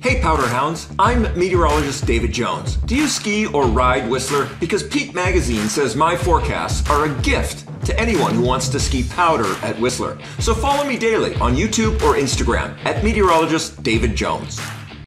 Hey Powder Hounds, I'm meteorologist David Jones. Do you ski or ride Whistler? Because Peak Magazine says my forecasts are a gift to anyone who wants to ski powder at Whistler. So follow me daily on YouTube or Instagram at meteorologist David Jones.